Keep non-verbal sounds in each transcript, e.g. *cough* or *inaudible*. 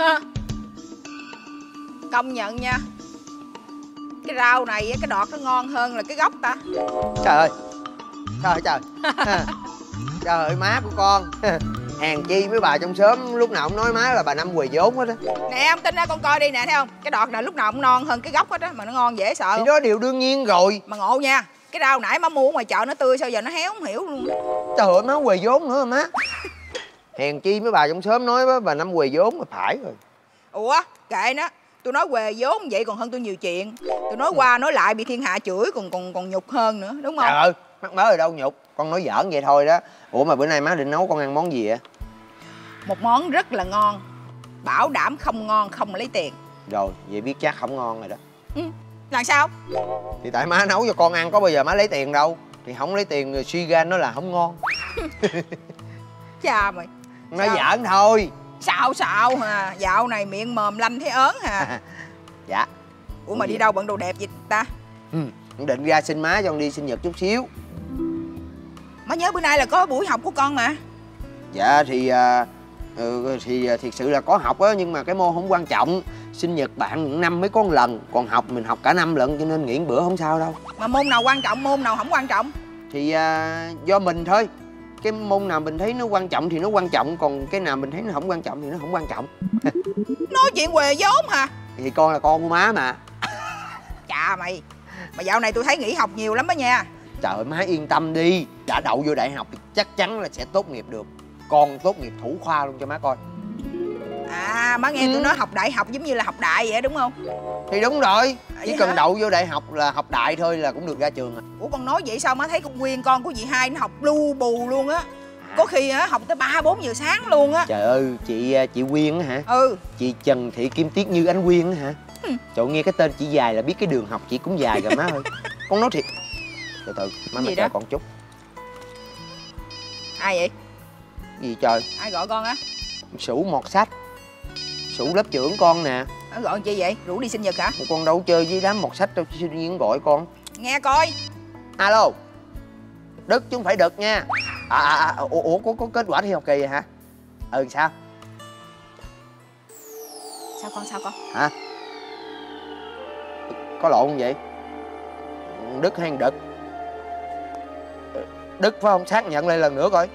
*laughs* công nhận nha. Cái rau này cái đọt nó ngon hơn là cái gốc ta. Trời ơi. Trời ơi trời. *laughs* Trời ơi má của con. *laughs* Hèn chi với bà trong xóm lúc nào cũng nói má là bà năm quỳ vốn hết á. Nè ông tin ra con coi đi nè thấy không? Cái đọt này lúc nào cũng non hơn cái gốc hết á mà nó ngon dễ sợ. Thì đó điều đương nhiên rồi. Mà ngộ nha cái rau nãy má mua ở ngoài chợ nó tươi sao giờ nó héo không hiểu luôn trời ơi má quỳ vốn nữa má hèn chi với bà trong xóm nói với bà năm quỳ vốn mà phải rồi. Ủa kệ nó. Tôi nói quề vốn vậy còn hơn tôi nhiều chuyện. Tôi nói qua nói lại bị thiên hạ chửi còn còn còn nhục hơn nữa đúng không? Trời ơi mắc mớ ở đâu nhục. Con nói giỡn vậy thôi đó. Ủa mà bữa nay má định nấu con ăn món gì vậy? Một món rất là ngon. Bảo đảm không ngon không lấy tiền. Rồi vậy biết chắc không ngon rồi đó. Ừ. làm sao? Thì tại má nấu cho con ăn có bao giờ má lấy tiền đâu. Thì không lấy tiền rồi suy gan nó là không ngon. *laughs* Cha mày nói giỡn thôi. Xạo xạo hà? Dạo này miệng mồm lanh thấy ớn hà. *laughs* Dạ. Ủa mà đi đâu bận đồ đẹp vậy ta? Ừ định ra xin má cho con đi sinh nhật chút xíu. Má nhớ bữa nay là có buổi học của con mà. Dạ thì à, ừ, thì à, thiệt sự là có học á nhưng mà cái môn không quan trọng. Sinh nhật bạn năm mới có một lần còn học mình học cả năm lận cho nên nghỉ bữa không sao đâu. Mà môn nào quan trọng môn nào không quan trọng? Thì à, do mình thôi cái môn nào mình thấy nó quan trọng thì nó quan trọng còn cái nào mình thấy nó không quan trọng thì nó không quan trọng. *laughs* Nói chuyện quề vốn hả? Thì con là con của má mà. *laughs* Chà mày mà dạo này tôi thấy nghỉ học nhiều lắm đó nha. Trời ơi má yên tâm đi. Đã đậu vô đại học thì chắc chắn là sẽ tốt nghiệp được. Con tốt nghiệp thủ khoa luôn cho má coi à má nghe ừ. tôi nói học đại học giống như là học đại vậy đúng không? Thì đúng rồi À, chỉ cần hả? đậu vô đại học là học đại thôi là cũng được ra trường à. Ủa con nói vậy sao má thấy con quyên con của chị hai nó học lu bù luôn á. Có khi á học tới ba bốn giờ sáng luôn á. Trời ơi chị à, chị quyên á hả? Ừ. Chị trần thị kim tiết như ánh quyên á hả? Ừ. trời nghe cái tên chị dài là biết cái đường học chị cũng dài rồi má ơi. Con nói thiệt. Từ từ má mà chờ con chút. Ai vậy? Gì trời? Ai gọi con á? Sủ mọt sách sủ lớp trưởng con nè. Nó gọi chi vậy? Rủ đi sinh nhật hả con đâu chơi với đám mọt sách đâu tự nhiên gọi con. Nghe coi. Alo. Đức chứ không phải đực nha. À, à, à ủa, ủa có, có kết quả thi học kỳ rồi hả? Ừ sao? Sao con sao con? Hả? Có lộn không vậy? Đức hay đực? Đức phải không? Xác nhận lại lần nữa coi.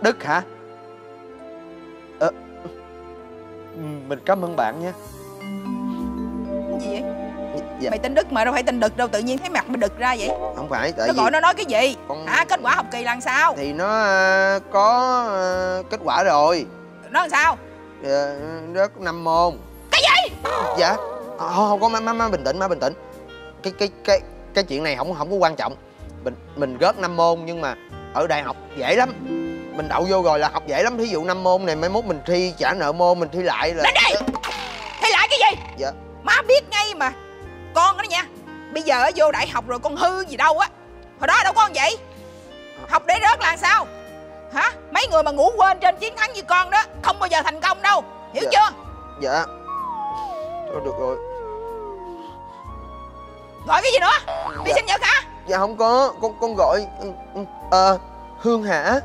Đức hả mình cảm ơn bạn nha. Gì vậy? Dạ. mày tên đức mà đâu phải tên đực đâu tự nhiên thấy mặt mày đực ra vậy? Không phải tại nó vì gọi nó nói cái gì? con hả kết quả học kỳ là sao? Thì nó ờ, có ờ, kết quả rồi. Nó làm sao? Ờ, rớt năm môn. Cái gì? Dạ. Không không có má, má, má bình tĩnh má bình tĩnh. Cái cái cái cái chuyện này không không có quan trọng. Mình mình rớt năm môn nhưng mà ở đại học dễ lắm mình đậu vô rồi là học dễ lắm. Thí dụ năm môn này mai mốt mình thi trả nợ môn mình thi lại là Đến đây! Thi lại cái gì? Dạ. má biết ngay mà. Con đó nha. Bây giờ vô đại học rồi con hư gì đâu á. Hồi đó đâu có vậy. Học để rớt là sao? Hả? Mấy người mà ngủ quên trên chiến thắng như con đó không bao giờ thành công đâu. Hiểu Dạ. chưa? Dạ. Thôi được rồi. Gọi cái gì nữa? Đi Dạ. sinh nhật hả? Dạ không có. Con con gọi ừ, ừ, ờ hương hả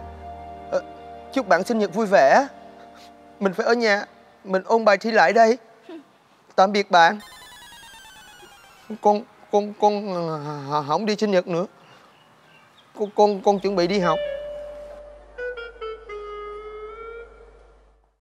chúc bạn sinh nhật vui vẻ. Mình phải ở nhà. Mình ôn bài thi lại đây. Tạm biệt bạn. Con con con à, không đi sinh nhật nữa. Con con con chuẩn bị đi học.